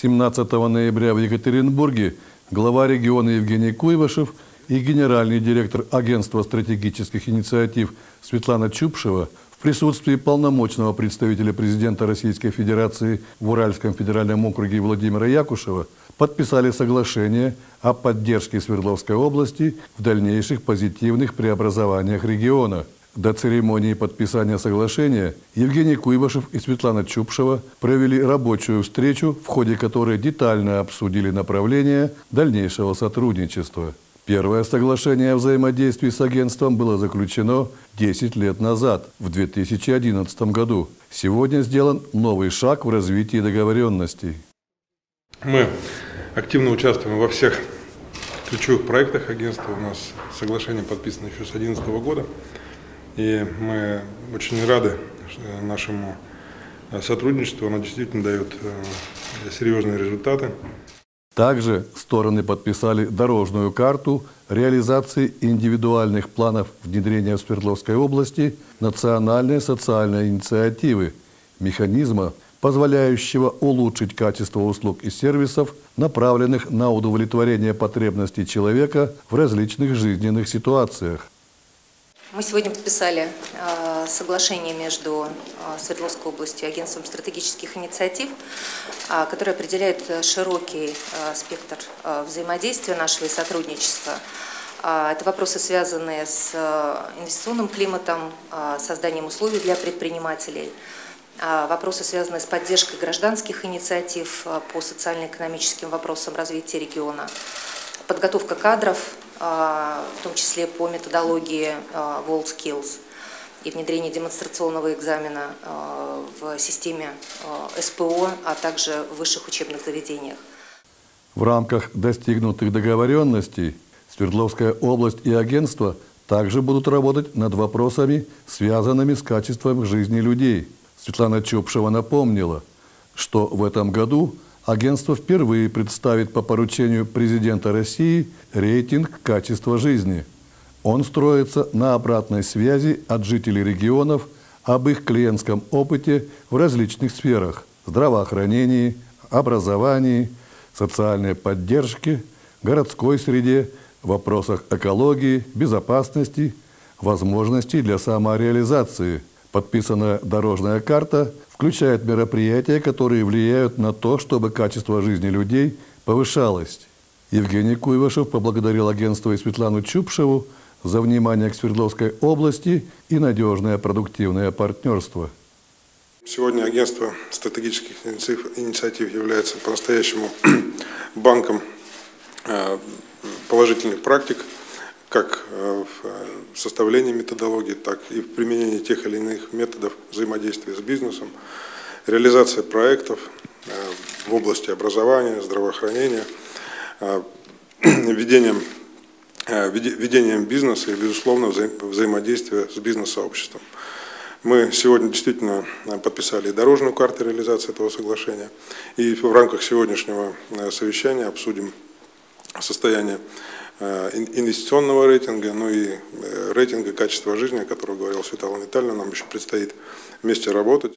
17 ноября в Екатеринбурге глава региона Евгений Куйвашев и генеральный директор Агентства стратегических инициатив Светлана Чупшева в присутствии полномочного представителя президента Российской Федерации в Уральском федеральном округе Владимира Якушева подписали соглашение о поддержке Свердловской области в дальнейших позитивных преобразованиях региона – до церемонии подписания соглашения Евгений Куйбашев и Светлана Чупшева провели рабочую встречу, в ходе которой детально обсудили направления дальнейшего сотрудничества. Первое соглашение о взаимодействии с агентством было заключено 10 лет назад, в 2011 году. Сегодня сделан новый шаг в развитии договоренностей. Мы активно участвуем во всех ключевых проектах агентства. У нас соглашение подписано еще с 2011 года. И мы очень рады нашему э, сотрудничеству. Оно действительно дает э, серьезные результаты. Также стороны подписали дорожную карту реализации индивидуальных планов внедрения в Свердловской области национальной социальной инициативы, механизма, позволяющего улучшить качество услуг и сервисов, направленных на удовлетворение потребностей человека в различных жизненных ситуациях. Мы сегодня подписали э, соглашение между э, Свердловской областью и Агентством стратегических инициатив, э, которое определяет широкий спектр взаимодействия нашего и сотрудничества. Это вопросы, связанные с инвестиционным климатом, созданием условий для предпринимателей, вопросы, связанные с поддержкой гражданских инициатив по социально-экономическим вопросам развития региона, подготовка кадров, а, в том числе по методологии а, WorldSkills и внедрение демонстрационного экзамена а, в системе СПО, а также в высших учебных заведениях. В рамках достигнутых договоренностей Свердловская область и агентство также будут работать над вопросами, связанными с качеством жизни людей. Светлана Чупшева напомнила, что в этом году – агентство впервые представит по поручению президента России рейтинг качества жизни. Он строится на обратной связи от жителей регионов об их клиентском опыте в различных сферах – здравоохранении, образовании, социальной поддержке, городской среде, вопросах экологии, безопасности, возможностей для самореализации. Подписанная дорожная карта включает мероприятия, которые влияют на то, чтобы качество жизни людей повышалось. Евгений Куйвашев поблагодарил агентство и Светлану Чупшеву за внимание к Свердловской области и надежное продуктивное партнерство. Сегодня агентство стратегических инициатив является по-настоящему банком э, положительных практик – как э, в составлении методологии, так и в применении тех или иных методов взаимодействия с бизнесом, реализация проектов э, в области образования, здравоохранения, э, ведением, ведением бизнеса и, безусловно, взаимодействия с бизнес-сообществом. Мы сегодня действительно подписали дорожную карту реализации этого соглашения. И в рамках сегодняшнего совещания обсудим состояние Э, инвестиционного рейтинга, ну и э, рейтинга качества жизни, о котором говорил Светлана Витальевна, нам еще предстоит вместе работать.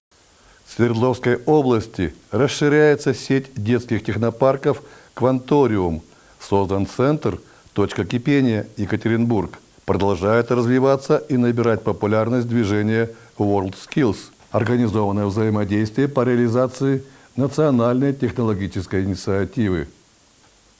В Свердловской области расширяется сеть детских технопарков «Кванториум». Создан центр «Точка кипения» Екатеринбург. Продолжает развиваться и набирать популярность движение WorldSkills, организованное взаимодействие по реализации национальной технологической инициативы.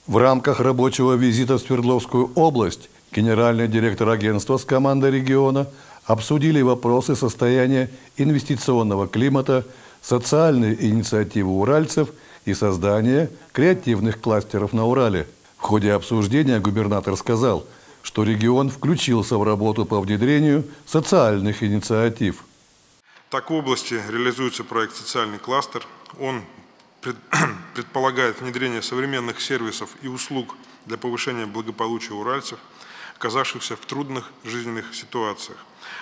В рамках рабочего визита в Свердловскую область генеральный директор агентства с командой региона обсудили вопросы состояния инвестиционного климата, социальные инициативы уральцев и создание креативных кластеров на Урале. В ходе обсуждения губернатор сказал, что регион включился в работу по внедрению социальных инициатив. Так в области реализуется проект «Социальный кластер». Он предполагает внедрение современных сервисов и услуг для повышения благополучия уральцев, оказавшихся в трудных жизненных ситуациях.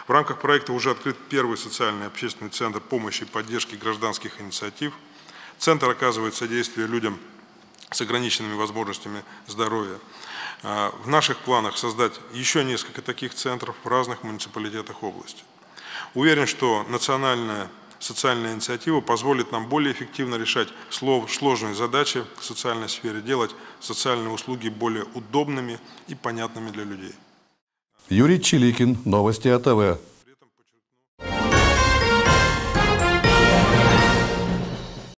В рамках проекта уже открыт первый социальный общественный центр помощи и поддержки гражданских инициатив. Центр оказывает содействие людям с ограниченными возможностями здоровья. А, в наших планах создать еще несколько таких центров в разных муниципалитетах области. Уверен, что национальная социальная инициатива позволит нам более эффективно решать сложные задачи в социальной сфере, делать социальные услуги более удобными и понятными для людей. Юрий Чиликин, Новости АТВ.